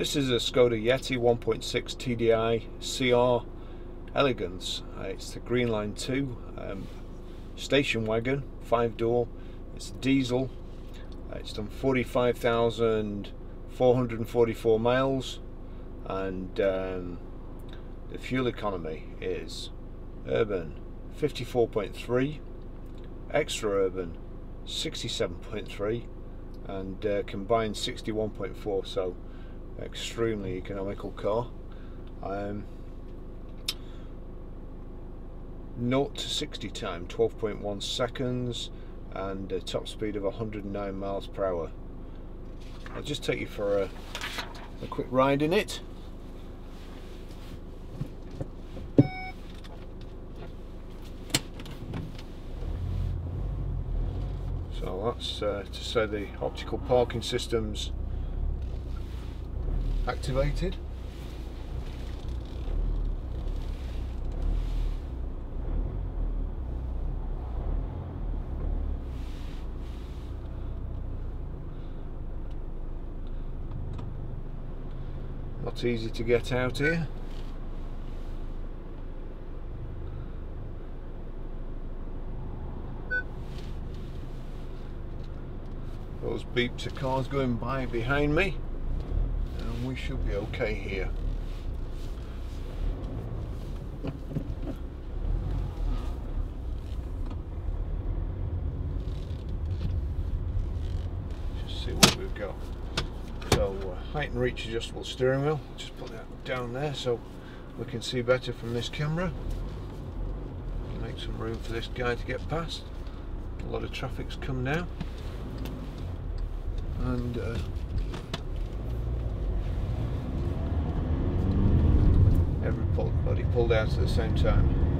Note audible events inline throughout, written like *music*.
This is a Skoda Yeti 1.6 TDI CR Elegance. Uh, it's the GreenLine 2 um, station wagon, five door. It's diesel. Uh, it's done 45,444 miles, and um, the fuel economy is urban 54.3, extra urban 67.3, and uh, combined 61.4. So extremely economical car. Um, 0 to 60 time 12.1 seconds and a top speed of 109 miles per hour. I'll just take you for a, a quick ride in it. So that's uh, to say the optical parking systems activated. Not easy to get out here. Those beeps of cars going by behind me we should be okay here. Just see what we've got. So uh, height and reach adjustable steering wheel. Just put that down there so we can see better from this camera. Make some room for this guy to get past. A lot of traffic's come now. And uh, everybody pulled out at the same time.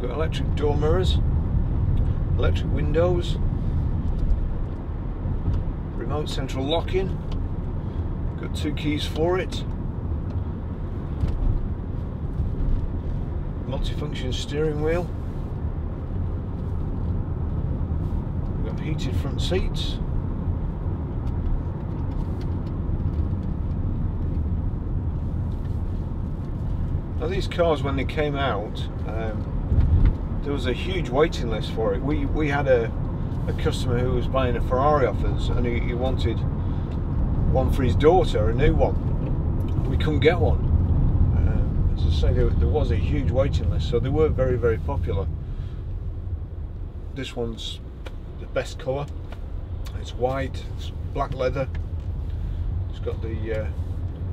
got electric door mirrors, electric windows, remote central locking, got two keys for it, multifunction steering wheel, got heated front seats, Now these cars when they came out um, there was a huge waiting list for it. We we had a, a customer who was buying a Ferrari off us and he, he wanted one for his daughter, a new one. We couldn't get one. Um, as I say, there, there was a huge waiting list, so they were very, very popular. This one's the best colour. It's white, it's black leather. It's got the uh,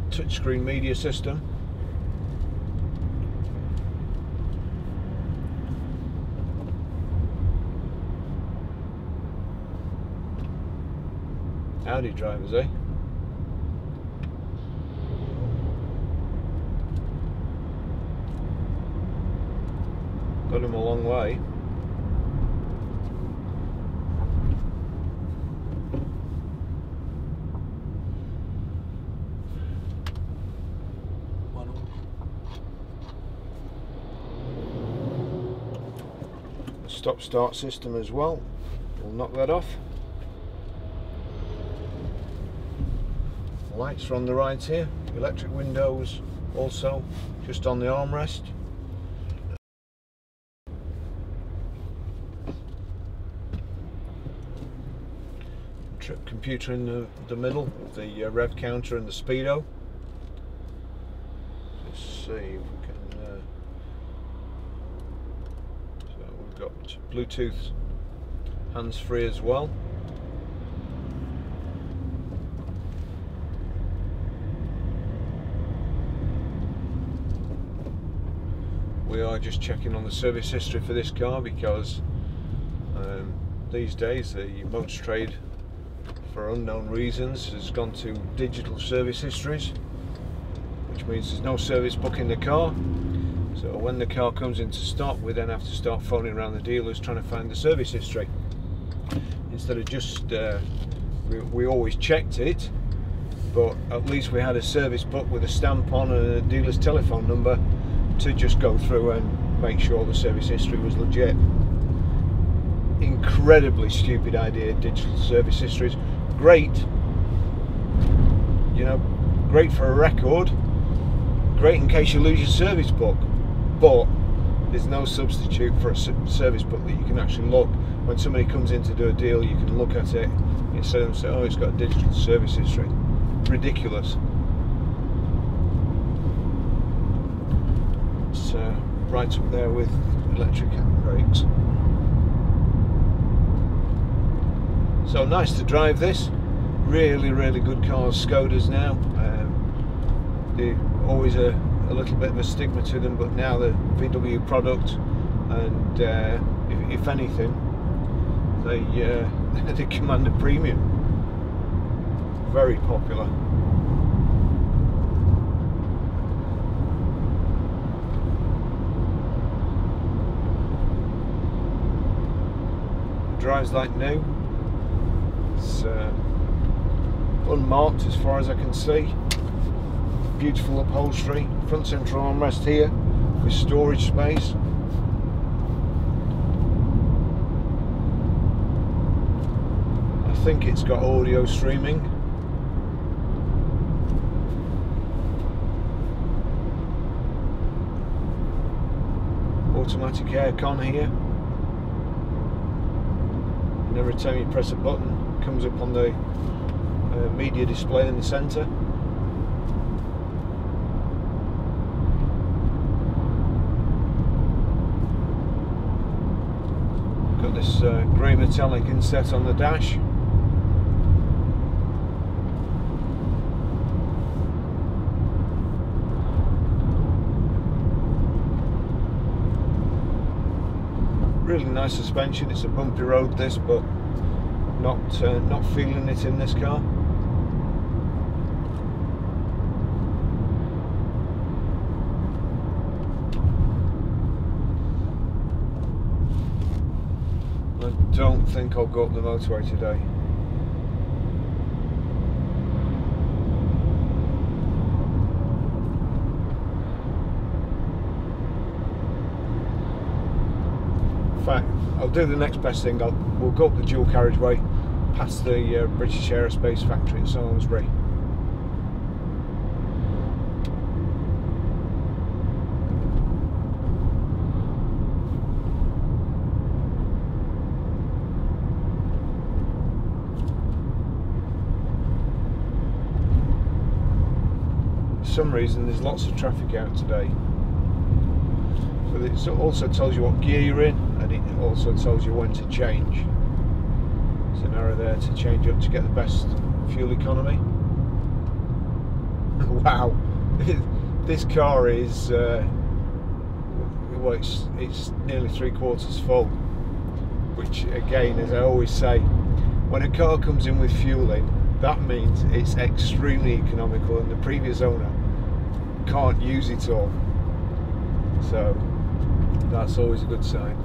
touchscreen media system. Audi drivers, eh? Got him a long way. Stop start system as well. We'll knock that off. Lights are on the right here. Electric windows also just on the armrest. Trip computer in the, the middle the uh, rev counter and the speedo. Let's see if we can uh, so we've got Bluetooth hands-free as well we are just checking on the service history for this car because um, these days the motor trade for unknown reasons, has gone to digital service histories, which means there's no service book in the car. So when the car comes into stop, we then have to start phoning around the dealers trying to find the service history. Instead of just, uh, we, we always checked it, but at least we had a service book with a stamp on and a dealer's telephone number to just go through and make sure the service history was legit. Incredibly stupid idea, digital service histories. Great, you know, great for a record, great in case you lose your service book, but there's no substitute for a service book that you can actually look. When somebody comes in to do a deal, you can look at it of say, oh, it's got a digital service history ridiculous. It's uh, right up there with electric brakes. So nice to drive this. Really, really good cars, Skodas now. Um, they always a, a, little bit of a stigma to them, but now the VW product, and uh, if, if, anything, they uh, *laughs* they command a premium very popular. Drives like new. It's uh, unmarked as far as I can see. Beautiful upholstery. Front central armrest here with storage space. I think it's got audio streaming. automatic aircon here and every time you press a button it comes up on the uh, media display in the centre. Got this uh, grey metallic inset on the dash really nice suspension. It's a bumpy road this, but not uh, not feeling it in this car. I don't think I'll go up the motorway today. I'll do the next best thing. I'll, we'll go up the dual carriageway past the uh, British Aerospace factory at Samlesbury. For some reason there's lots of traffic out today but it also tells you what gear you're in also tells you when to change. There's an arrow there to change up to get the best fuel economy. *laughs* Wow. *laughs* This car is uh, well it's, it's nearly three quarters full which again as I always say when a car comes in with fueling that means it's extremely economical and the previous owner can't use it all. So that's always a good sign.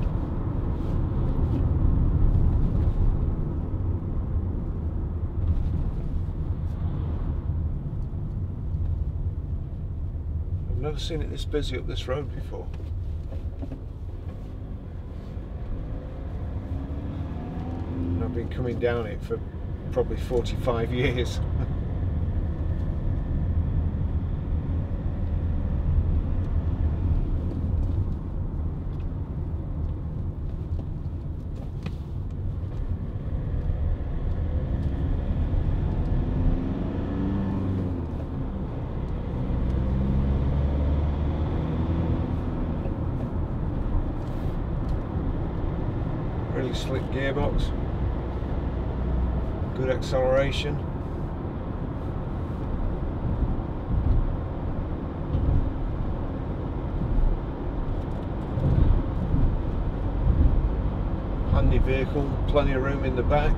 I've never seen it this busy up this road before. And I've been coming down it for probably 45 years. really slick gearbox good handy vehicle plenty of room in the back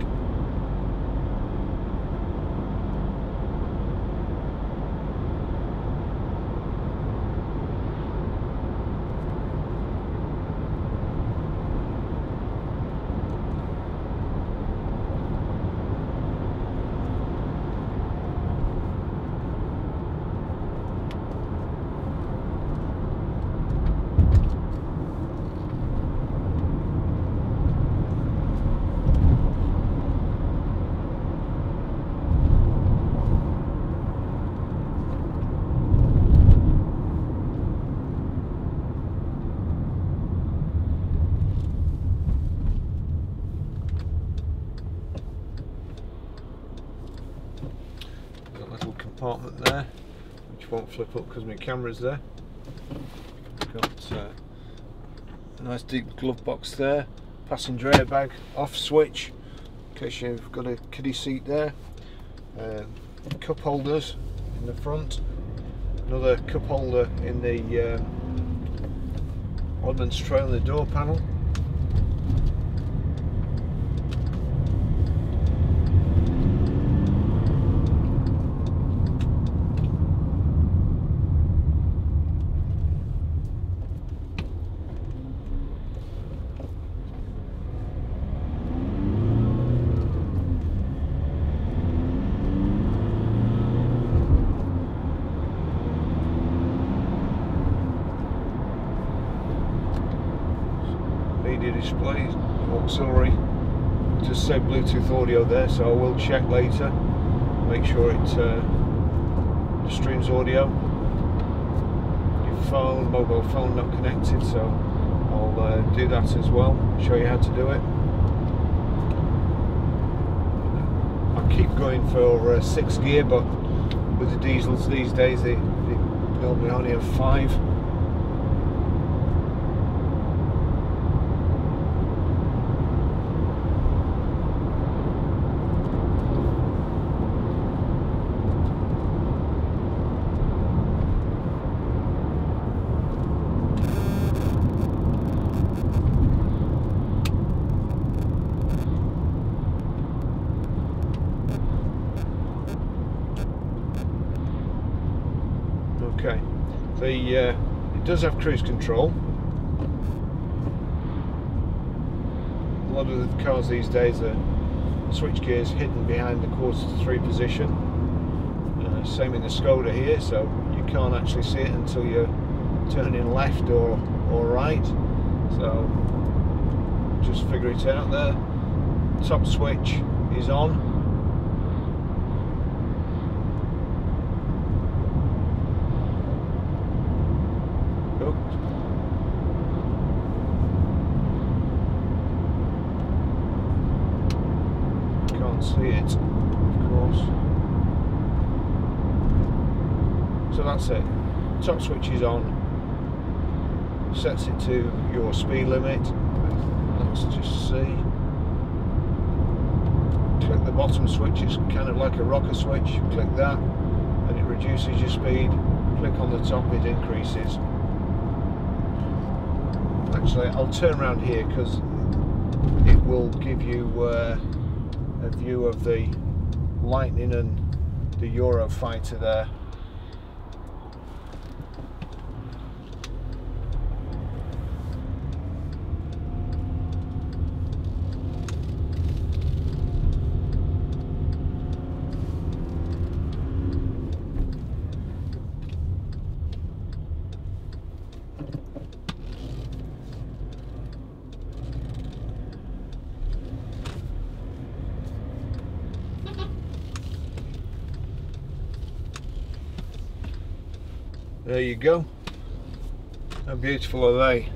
compartment there, which won't flip up because my camera's there. Got uh, a nice deep glove box there, passenger airbag off switch, in case you've got a kiddie seat there. Uh, cup holders in the front, another cup holder in the um, Oddmans trailer door panel. media display, auxiliary. Just say Bluetooth audio there, so I will check later. Make sure it uh, streams audio. Your phone, mobile phone not connected, so I'll uh, do that as well. Show you how to do it. I keep going for uh, six gear, but with the diesels these days, they, they normally only have five. Okay, the uh, it does have cruise control. A lot of the cars these days are switch gears hidden behind the quarter to three position. Uh, same in the Skoda here, so you can't actually see it until you're turning left or or right. So just figure it out there. Top switch is on. Hooked. Can't see it, of course. So that's it. Top switch is on. Sets it to your speed limit. Let's just see. Click the bottom switch, it's kind of like a rocker switch. Click that and it reduces your speed. Click on the top, it increases. Actually, I'll turn around here because it will give you uh, a view of the Lightning and the Eurofighter there. There you go. How beautiful are they?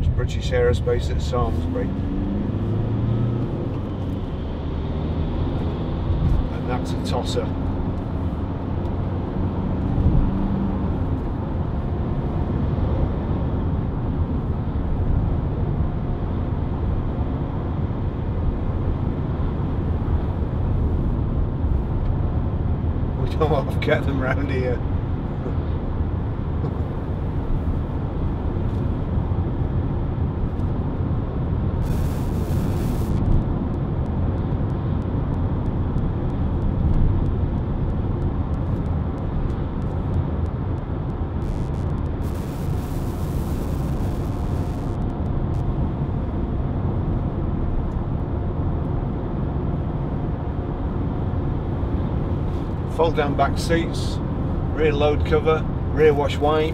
It's British Aerospace at Samlesbury. And that's a tosser. We don't often get them round here. fold down back seats, rear load cover, rear wash wipe,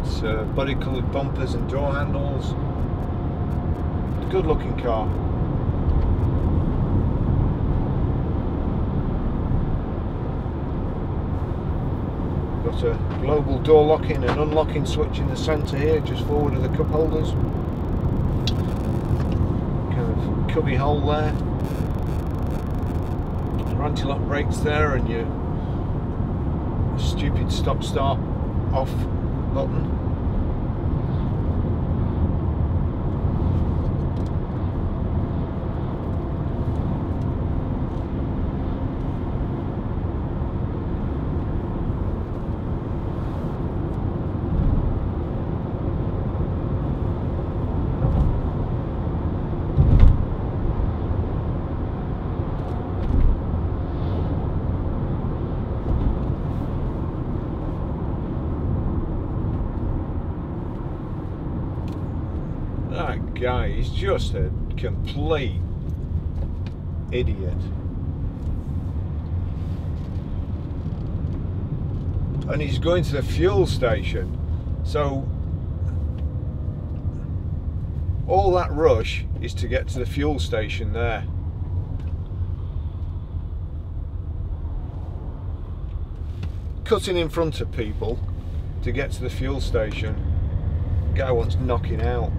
it's uh, body coloured bumpers and door handles. Good looking car. Got a global door locking and unlocking switch in the centre here, just forward of the cup holders. Kind of cubby hole there. Anti-lock brakes there and your stupid stop start off button. That guy is just a complete idiot. And he's going to the fuel station. So all that rush is to get to the fuel station there. Cutting in front of people to get to the fuel station. Guy wants knocking out.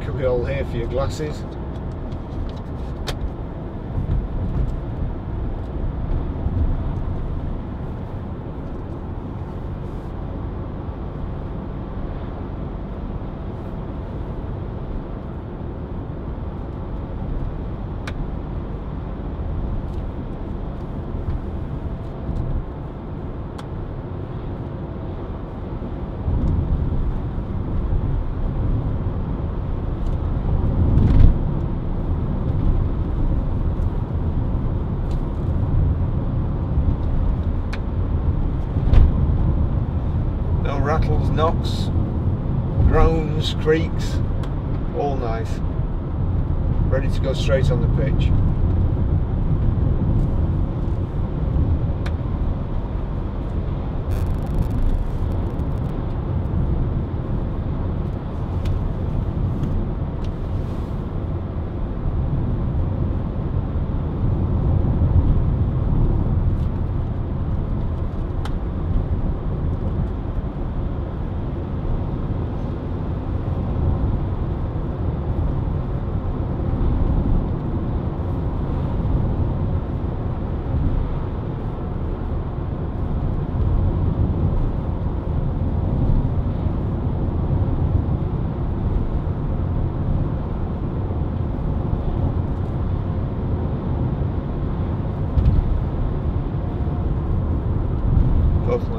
Cubby hole here for your glasses. No rattles, knocks, groans, creaks, all nice. Ready to go straight on the pitch.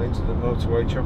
Of the motorway chock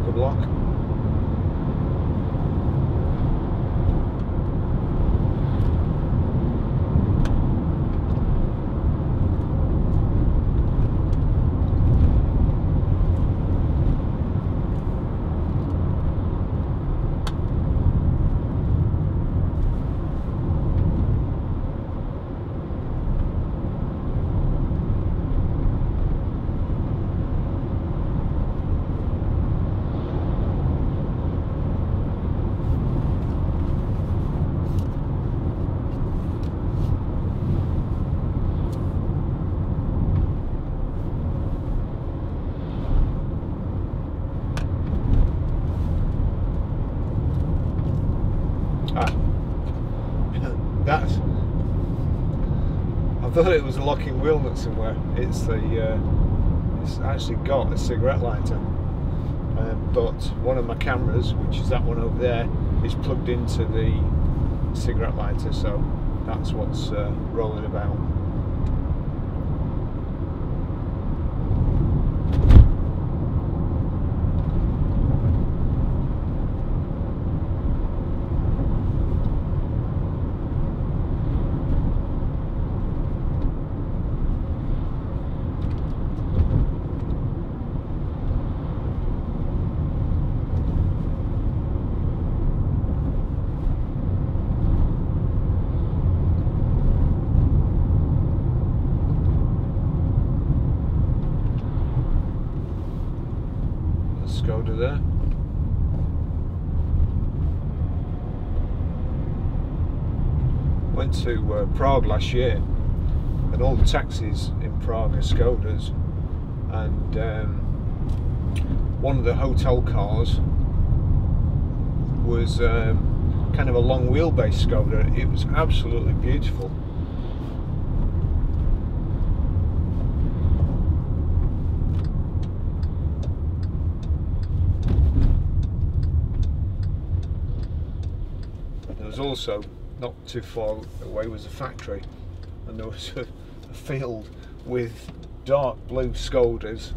Ah. *laughs* That's. I thought it was a locking wheel nut somewhere. It's the. Uh, it's actually got a cigarette lighter. um, but one of my cameras, which is that one over there, is plugged into the cigarette lighter, so that's what's uh, rolling about. Skoda there. Went to uh, Prague last year, and all the taxis in Prague are Skodas, and um, one of the hotel cars was um, kind of a long wheelbase Skoda. It was absolutely beautiful. Also not too far away was a factory, and there was a, a field with dark blue Skodas,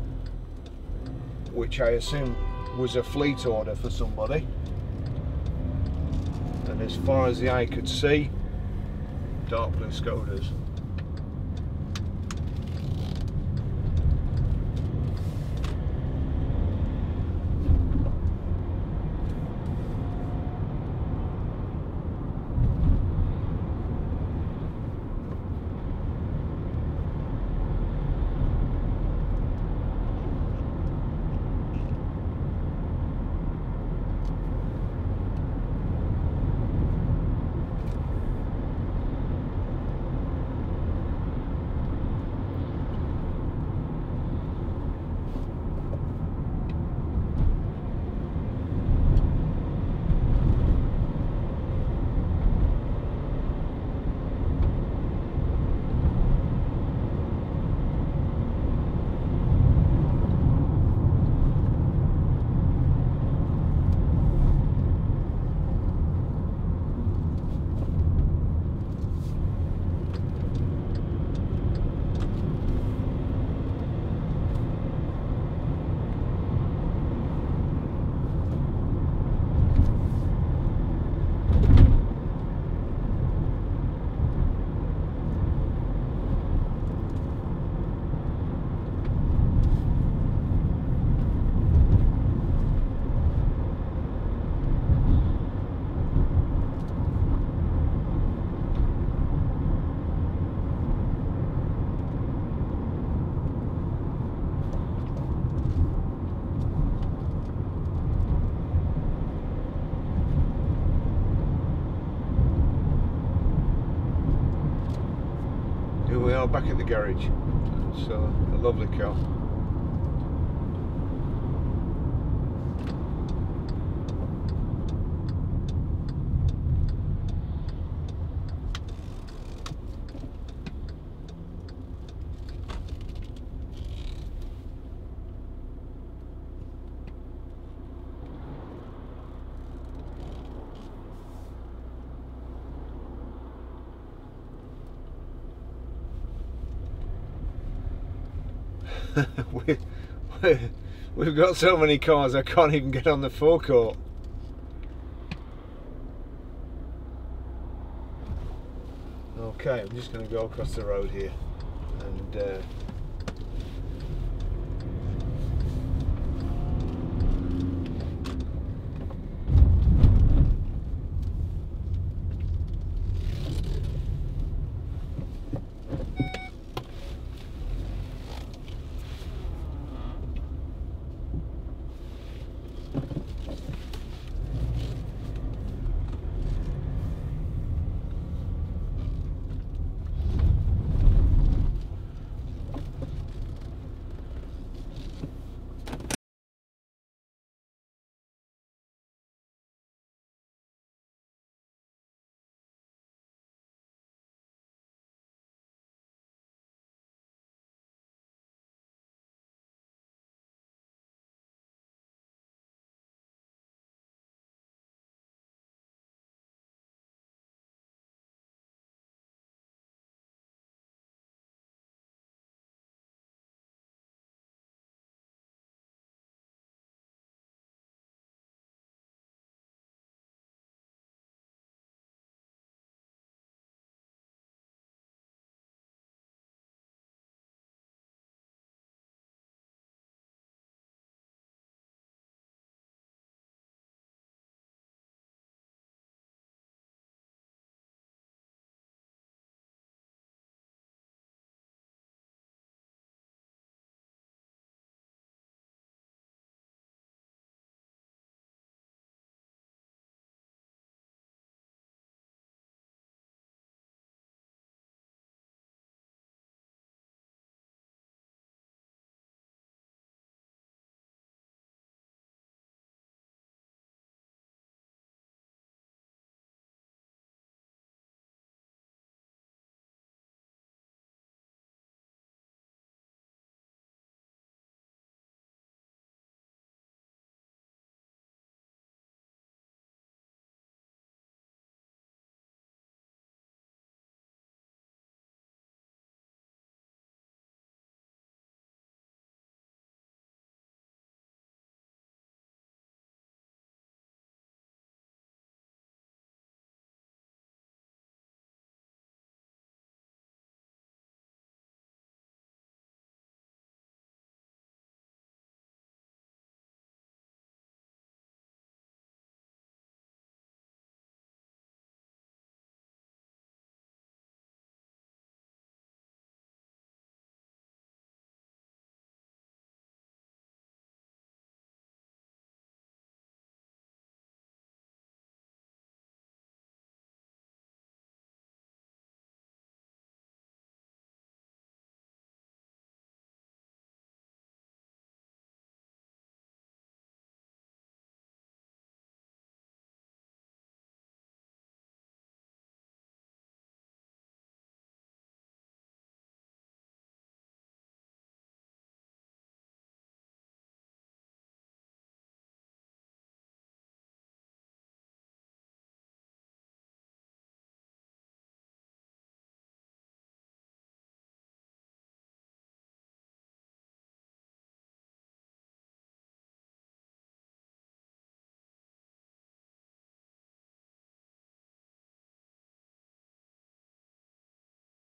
which I assume was a fleet order for somebody. And as far as the eye could see, dark blue Skodas. Here we are back at the garage. It's uh, a lovely car. we, we, we've got so many cars I can't even get on the forecourt. Okay, I'm just going to go across the road here and uh,